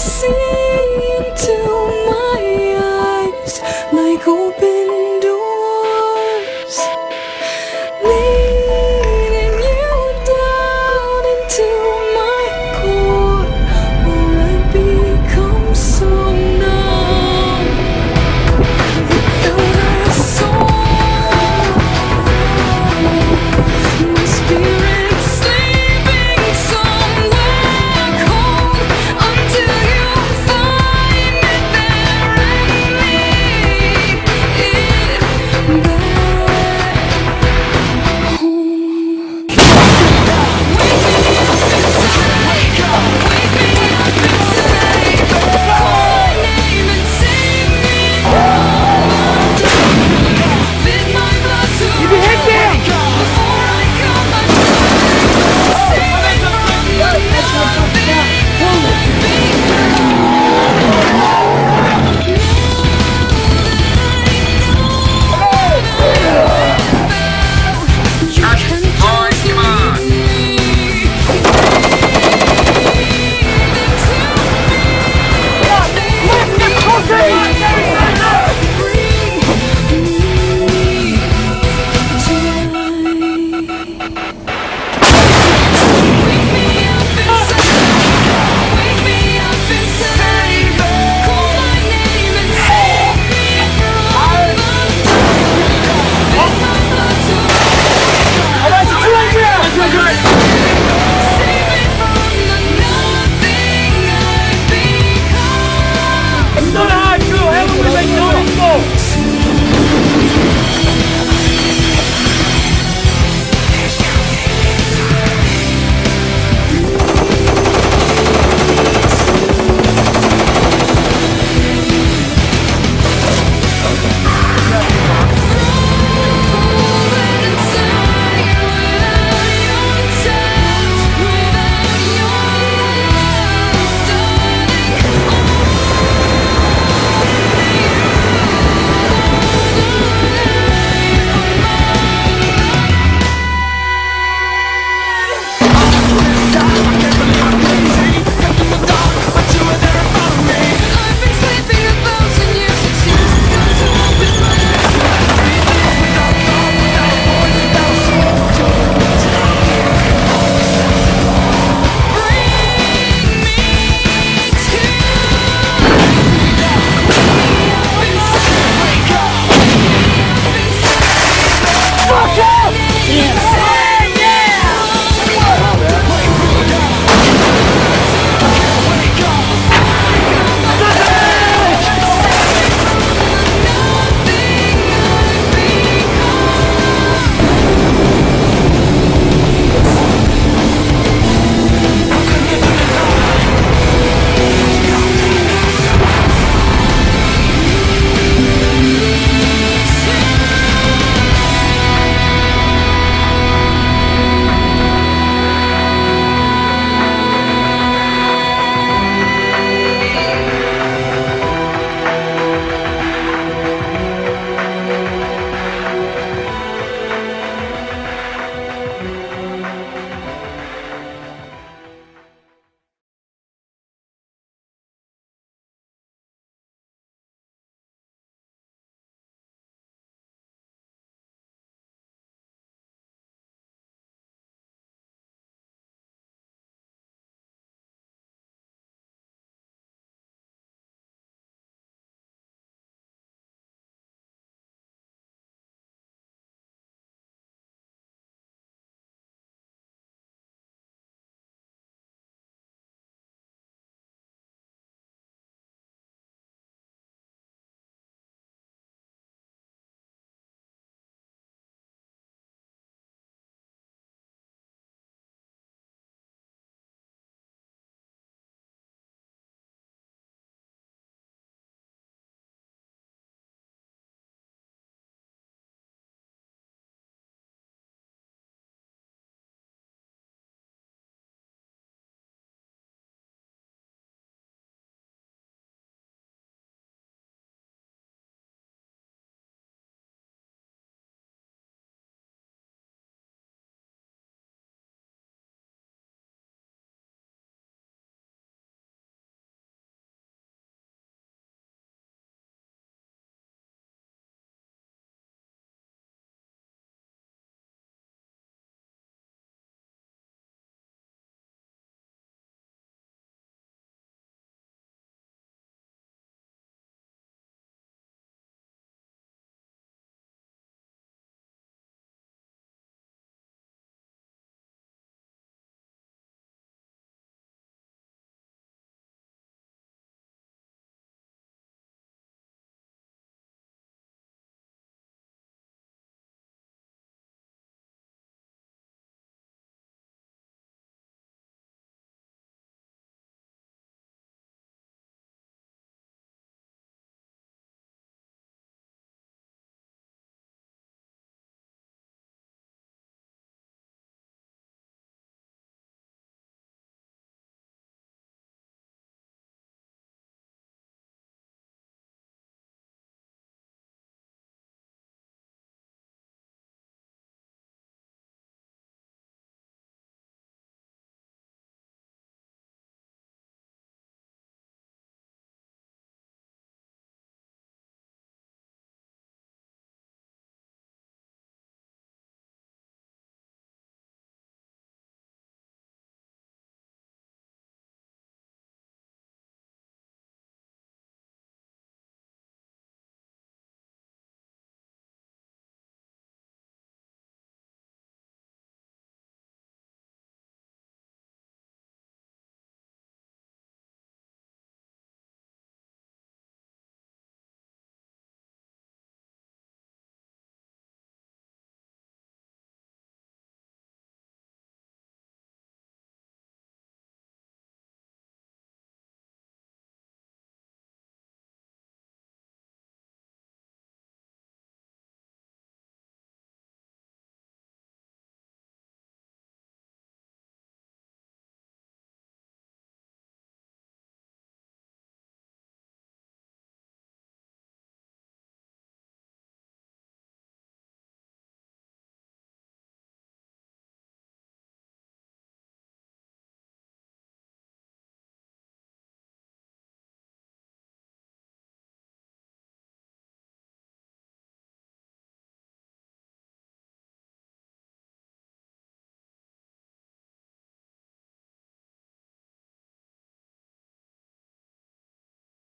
see.